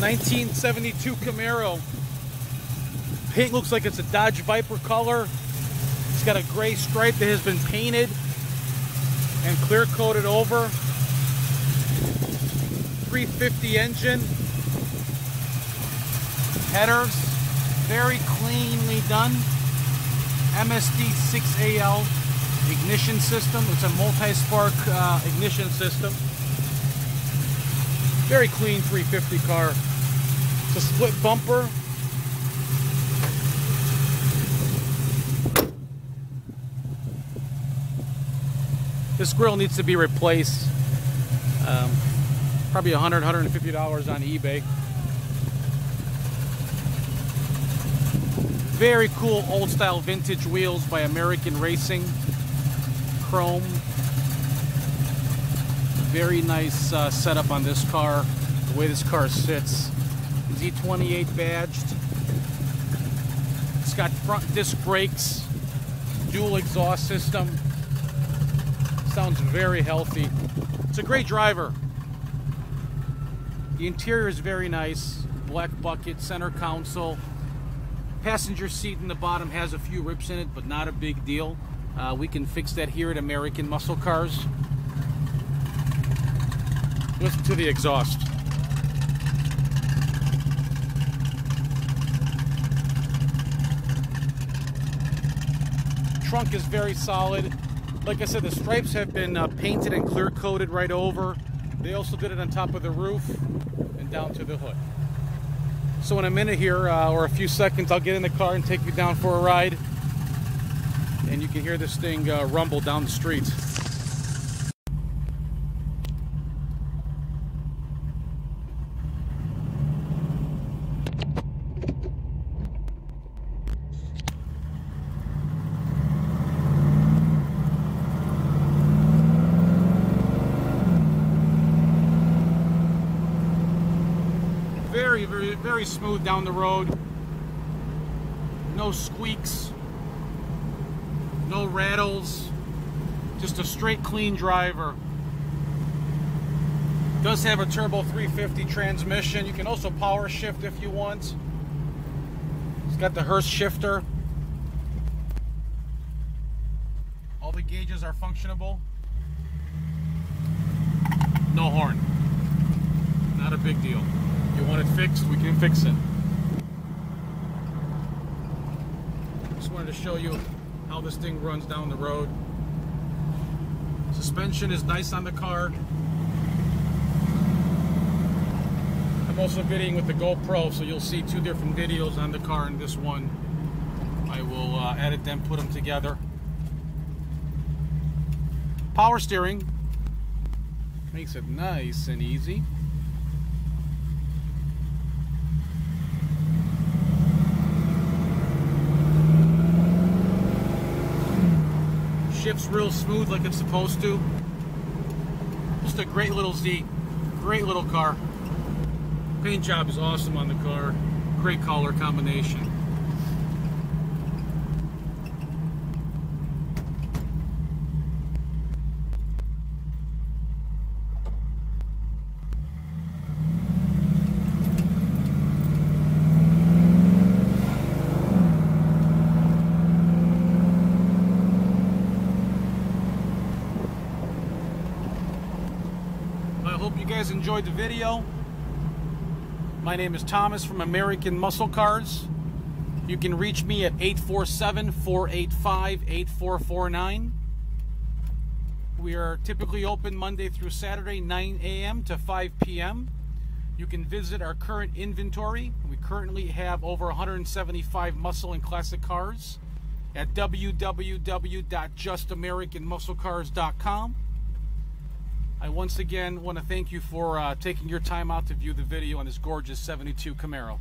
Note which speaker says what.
Speaker 1: 1972 Camaro. Paint looks like it's a Dodge Viper color. It's got a gray stripe that has been painted and clear coated over. 350 engine. Headers, very cleanly done. MSD 6AL ignition system. It's a multi-spark uh, ignition system. Very clean 350 car. It's a split bumper. This grill needs to be replaced. Um, probably 100 $150 on eBay. Very cool old style vintage wheels by American Racing. Chrome. Very nice uh, setup on this car. The way this car sits. Z28 badged. It's got front disc brakes. Dual exhaust system. Sounds very healthy. It's a great driver. The interior is very nice. Black bucket, center console. Passenger seat in the bottom has a few rips in it, but not a big deal. Uh, we can fix that here at American Muscle Cars. Listen to the exhaust. Trunk is very solid. Like I said, the stripes have been uh, painted and clear coated right over. They also did it on top of the roof and down to the hood. So in a minute here, uh, or a few seconds, I'll get in the car and take you down for a ride. And you can hear this thing uh, rumble down the street. Very, smooth down the road. No squeaks, no rattles, just a straight, clean driver. Does have a turbo 350 transmission. You can also power shift if you want. It's got the Hurst shifter. All the gauges are functionable. No horn. Not a big deal you want it fixed, we can fix it. Just wanted to show you how this thing runs down the road. Suspension is nice on the car. I'm also videoing with the GoPro, so you'll see two different videos on the car and this one. I will uh, edit them, put them together. Power steering makes it nice and easy. Shifts real smooth like it's supposed to. Just a great little Z. Great little car. Paint job is awesome on the car. Great color combination. hope you guys enjoyed the video. My name is Thomas from American Muscle Cars. You can reach me at 847-485-8449. We are typically open Monday through Saturday, 9 a.m. to 5 p.m. You can visit our current inventory. We currently have over 175 muscle and classic cars at www.justamericanmusclecars.com. I once again want to thank you for uh, taking your time out to view the video on this gorgeous 72 Camaro.